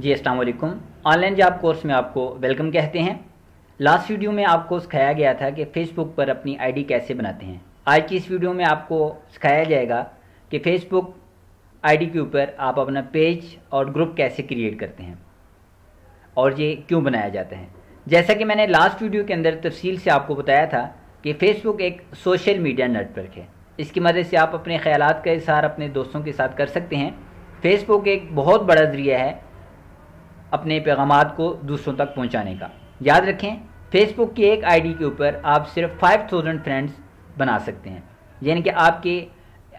जी वालेकुम। Online job course में आपको वेलकम कहते हैं। लास्ट वीडियो में आपको सिखाया गया था कि फेसबुक पर अपनी आईडी कैसे बनाते हैं। आज की इस वीडियो में आपको सिखाया जाएगा कि फेसबुक आईडी के ऊपर आप अपना पेज और ग्रुप कैसे क्रिएट करते हैं और ये क्यों बनाया जाता है। जैसा कि मैंने लास्ट वीडियो के अंदर तफसील से आपको बताया था कि फेसबुक एक सोशल मीडिया नेटवर्क है। इसकी मदद से आप अपने ख्याल का इजहार अपने दोस्तों के साथ कर सकते हैं। फेसबुक एक बहुत बड़ा ज़रिया है अपने पैगाम को दूसरों तक पहुँचाने का। याद रखें फेसबुक की एक आईडी के ऊपर आप सिर्फ़ 5000 फ्रेंड्स बना सकते हैं। यानी कि आपके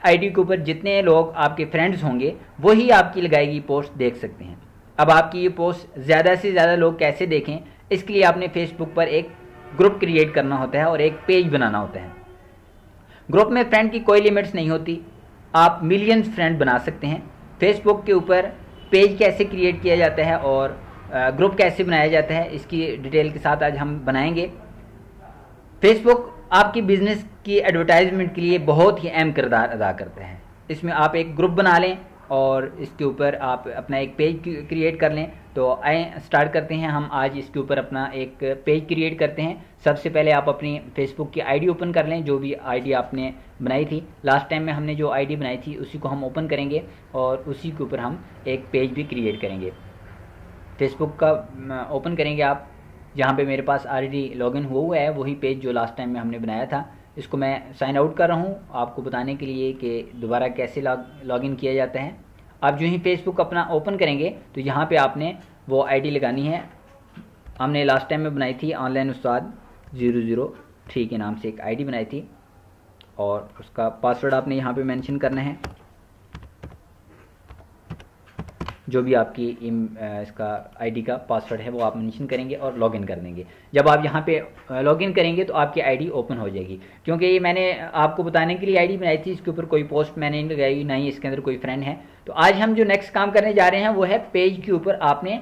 आईडी के ऊपर जितने लोग आपके फ्रेंड्स होंगे, वही आपकी लगाई गई पोस्ट देख सकते हैं। अब आपकी ये पोस्ट ज़्यादा से ज़्यादा लोग कैसे देखें, इसके लिए आपने फेसबुक पर एक ग्रुप क्रिएट करना होता है और एक पेज बनाना होता है। ग्रुप में फ्रेंड की कोई लिमिट्स नहीं होती। आप मिलियंस फ्रेंड बना सकते हैं। फेसबुक के ऊपर पेज कैसे क्रिएट किया जाता है और ग्रुप कैसे बनाया जाता है, इसकी डिटेल के साथ आज हम बनाएँगे। फेसबुक आपकी बिज़नेस की एडवर्टाइजमेंट के लिए बहुत ही अहम किरदार अदा करते हैं। इसमें आप एक ग्रुप बना लें और इसके ऊपर आप अपना एक पेज क्रिएट कर लें। तो आए स्टार्ट करते हैं हम। आज इसके ऊपर अपना एक पेज क्रिएट करते हैं। सबसे पहले आप अपनी फेसबुक की आईडी ओपन कर लें, जो भी आईडी आपने बनाई थी। लास्ट टाइम में हमने जो आईडी बनाई थी, उसी को हम ओपन करेंगे और उसी के ऊपर हम एक पेज भी क्रिएट करेंगे। फेसबुक का ओपन करेंगे आप। जहाँ पे मेरे पास ऑलरेडी लॉगिन हुआ हुआ है, वही पेज जो लास्ट टाइम में हमने बनाया था। इसको मैं साइन आउट कर रहा हूँ। आपको बताने के लिए कि दोबारा कैसे लॉग इन किया जाता है। आप जो ही फेसबुक अपना ओपन करेंगे तो यहाँ पे आपने वो आईडी लगानी है। हमने लास्ट टाइम में बनाई थी ऑनलाइन उस्ताद ज़ीरो ज़ीरो थ्री के नाम से एक आईडी बनाई थी। और उसका पासवर्ड आपने यहाँ पे मेंशन करना है। जो भी आपकी इसका आईडी का पासवर्ड है, वो आप मेंशन करेंगे और लॉगिन कर देंगे। जब आप यहाँ पे लॉगिन करेंगे तो आपकी आईडी ओपन हो जाएगी। क्योंकि ये मैंने आपको बताने के लिए आईडी बनाई थी, इसके ऊपर कोई पोस्ट मैंने नहीं लगाई, ना ही इसके अंदर कोई फ्रेंड है। तो आज हम जो नेक्स्ट काम करने जा रहे हैं, वो है पेज के ऊपर आपने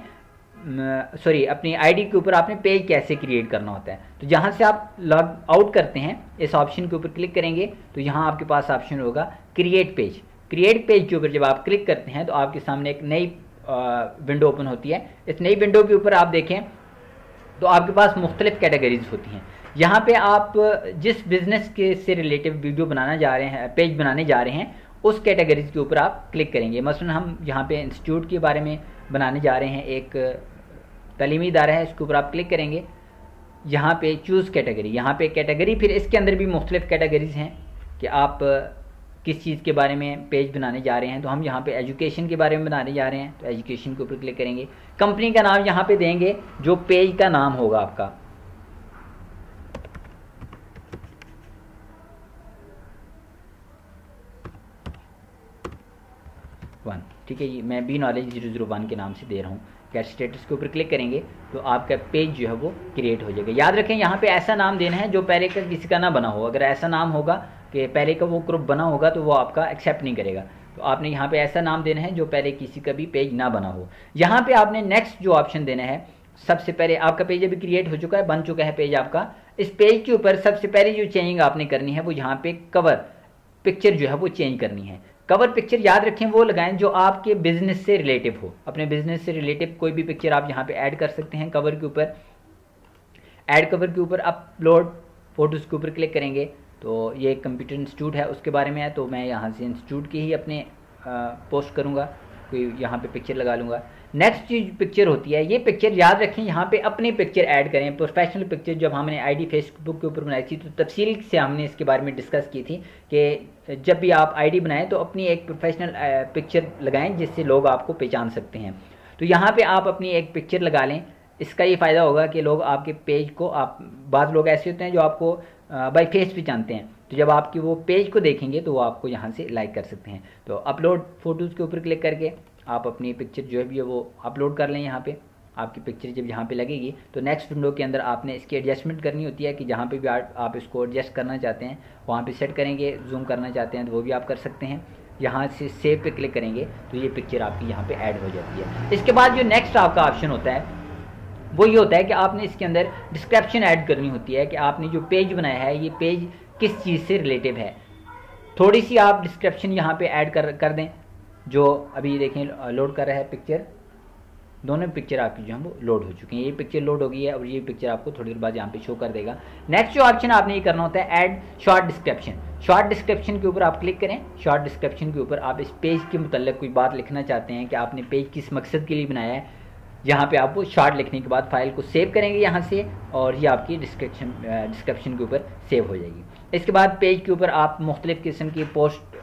सॉरी अपनी आईडी के ऊपर आपने पेज कैसे क्रिएट करना होता है। तो जहाँ से आप लॉग आउट करते हैं, इस ऑप्शन के ऊपर क्लिक करेंगे तो यहाँ आपके पास ऑप्शन होगा क्रिएट पेज क्रिएट पेज के ऊपर जब आप क्लिक करते हैं तो आपके सामने एक नई विंडो ओपन होती है। इस नई विंडो के ऊपर आप देखें तो आपके पास मुख्तलिफ़ कैटेगरीज होती हैं। यहाँ पे आप जिस बिज़नेस के से रिलेटिव वीडियो बनाना जा रहे हैं पेज बनाने जा रहे हैं, उस कैटेगरीज के ऊपर आप क्लिक करेंगे। मसलन हम यहाँ पे इंस्टीट्यूट के बारे में बनाने जा रहे हैं। एक तलीमी इदारा है, इसके ऊपर आप क्लिक करेंगे। यहाँ पे चूज़ कैटेगरी यहाँ पे कैटेगरी फिर इसके अंदर भी मुख्तलिफ़ कैटेगरीज हैं कि आप किस चीज़ के बारे में पेज बनाने जा रहे हैं तो हम यहाँ पे एजुकेशन के बारे में बनाने जा रहे हैं तो एजुकेशन के ऊपर क्लिक करेंगे। कंपनी का नाम यहाँ पे देंगे, जो पेज का नाम होगा आपका। वन ठीक है जी मैं B knowledge zero zero one के नाम से दे रहा हूँ। कैट स्टेटस के ऊपर क्लिक करेंगे तो आपका पेज जो है वो क्रिएट हो जाएगा। याद रखें, यहाँ पे ऐसा नाम देना है जो पहले का किसी का ना बना हो। अगर ऐसा नाम होगा कि पहले का वो ग्रुप बना होगा तो वो आपका एक्सेप्ट नहीं करेगा। तो आपने यहाँ पे ऐसा नाम देना है जो पहले किसी का भी पेज ना बना हो। यहाँ पे आपने नेक्स्ट जो ऑप्शन देना है, सबसे पहले आपका पेज अभी क्रिएट हो चुका है, बन चुका है पेज आपका। इस पेज के ऊपर सबसे पहले जो चेंजिंग आपने करनी है, वो यहाँ पे कवर पिक्चर जो है वो चेंज करनी है। कवर पिक्चर याद रखें, वो लगाएँ जो आपके बिज़नेस से रिलेटिव हो। अपने बिज़नेस से रिलेटिव कोई भी पिक्चर आप यहाँ पे ऐड कर सकते हैं कवर के ऊपर। ऐड कवर के ऊपर अपलोड फ़ोटोज़ के ऊपर क्लिक करेंगे। तो ये एक कंप्यूटर इंस्टीट्यूट है उसके बारे में है तो मैं यहाँ से इंस्टीट्यूट की ही अपने आ, पोस्ट करूँगा कोई यहाँ पे पिक्चर लगा लूँगा। नेक्स्ट चीज़ पिक्चर होती है ये पिक्चर याद रखें यहाँ पे अपनी पिक्चर ऐड करें प्रोफेशनल पिक्चर जब हमने आईडी फेसबुक के ऊपर बनाई थी तो तफसील से हमने इसके बारे में डिस्कस की थी कि जब भी आप आईडी बनाएँ तो अपनी एक प्रोफेशनल पिक्चर लगाएँ जिससे लोग आपको पहचान सकते हैं। तो यहाँ पे आप अपनी एक पिक्चर लगा लें इसका ये फ़ायदा होगा कि लोग आपके पेज को आप बाद लोग ऐसे होते हैं जो आपको बाई फेस भी जानते हैं। तो जब आपकी वो पेज को देखेंगे तो वो आपको यहाँ से लाइक कर सकते हैं। तो अपलोड फ़ोटोज़ के ऊपर क्लिक करके आप अपनी पिक्चर जो है भी है वो अपलोड कर लें यहाँ पे। आपकी पिक्चर जब यहाँ पे लगेगी तो नेक्स्ट विंडो के अंदर आपने इसकी एडजस्टमेंट करनी होती है कि जहाँ पे भी आप इसको एडजस्ट करना चाहते हैं, वहाँ पे सेट करेंगे जूम करना चाहते हैं तो वो भी आप कर सकते हैं। यहाँ से सेव पे क्लिक करेंगे तो ये पिक्चर आपकी यहाँ पे ऐड हो जाती है। इसके बाद जो नेक्स्ट आपका ऑप्शन होता है वो ये होता है कि आपने इसके अंदर डिस्क्रिप्शन ऐड करनी होती है कि आपने जो पेज बनाया है, ये पेज किस चीज़ से रिलेटिव है। थोड़ी सी आप डिस्क्रिप्शन यहाँ पे ऐड कर कर दें, जो अभी देखें लोड कर रहा है पिक्चर दोनों पिक्चर आपकी जो है वो लोड हो चुकी हैं। ये पिक्चर लोड हो गई है और ये पिक्चर आपको थोड़ी देर बाद यहाँ पे शो कर देगा। नेक्स्ट जो ऑप्शन आपने ये करना होता है add short description short description के ऊपर आप क्लिक करें। शॉर्ट डिस्क्रिप्शन के ऊपर आप इस पेज के मुतलक कोई बात लिखना चाहते हैं कि आपने पेज किस मकसद के लिए बनाया है। यहाँ पे आप वो शार्ट लिखने के बाद फ़ाइल को सेव करेंगे यहाँ से और ये आपकी डिस्क्रिप्शन डिस्क्रिप्शन के ऊपर सेव हो जाएगी। इसके बाद पेज के ऊपर आप मुख्तलिफ़ किस्म की पोस्ट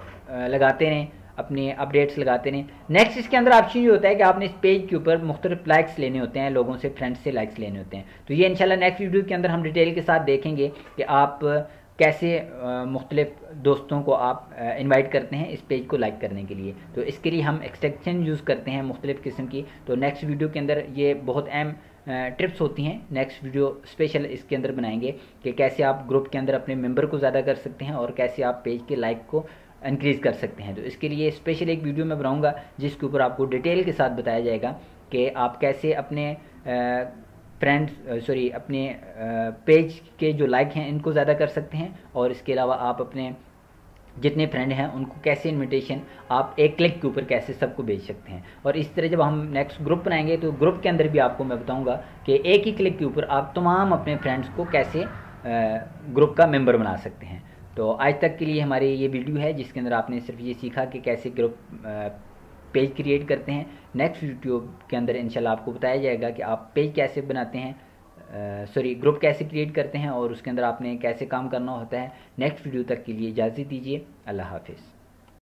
लगाते रहें, अपने अपडेट्स लगाते रहें। नेक्स्ट इसके अंदर ऑप्शन ये होता है कि आपने इस पेज के ऊपर मुख्तलिफ़ लाइक्स लेने होते हैं, लोगों से फ्रेंड्स से लाइक्स लेने होते हैं। तो ये इंशाल्लाह नेक्स्ट वीडियो के अंदर हम डिटेल के साथ देखेंगे कि आप कैसे मुख्तलिफ़ दोस्तों को आप इनवाइट करते हैं इस पेज को लाइक करने के लिए। तो इसके लिए हम एक्सटेंशन यूज़ करते हैं मुख्तलिफ़ किस्म की। तो नेक्स्ट वीडियो के अंदर ये बहुत अहम ट्रिप्स होती हैं। नेक्स्ट वीडियो स्पेशल इसके अंदर बनाएँगे कि कैसे आप ग्रुप के अंदर अपने मेंबर को ज़्यादा कर सकते हैं और कैसे आप पेज के लाइक को इंक्रीज़ कर सकते हैं। तो इसके लिए स्पेशल एक वीडियो मैं बनाऊँगा, जिसके ऊपर आपको डिटेल के साथ बताया जाएगा कि आप कैसे अपने फ्रेंड्स सॉरी अपने पेज के जो लाइक हैं, इनको ज़्यादा कर सकते हैं और इसके अलावा आप अपने जितने फ्रेंड हैं, उनको कैसे इनविटेशन आप एक क्लिक के ऊपर कैसे सबको भेज सकते हैं। और इस तरह जब हम नेक्स्ट ग्रुप बनाएँगे तो ग्रुप के अंदर भी आपको मैं बताऊँगा कि एक ही क्लिक के ऊपर आप तमाम अपने फ्रेंड्स को कैसे ग्रुप का मेंबर बना सकते हैं। तो आज तक के लिए हमारी ये वीडियो है, जिसके अंदर आपने सिर्फ़ ये सीखा कि कैसे ग्रुप पेज क्रिएट करते हैं। नेक्स्ट वीडियो के अंदर इंशाल्लाह आपको बताया जाएगा कि आप पेज कैसे बनाते हैं सॉरी ग्रुप कैसे क्रिएट करते हैं और उसके अंदर आपने कैसे काम करना होता है। नेक्स्ट वीडियो तक के लिए इजाज़त दीजिए। अल्लाह हाफिज़।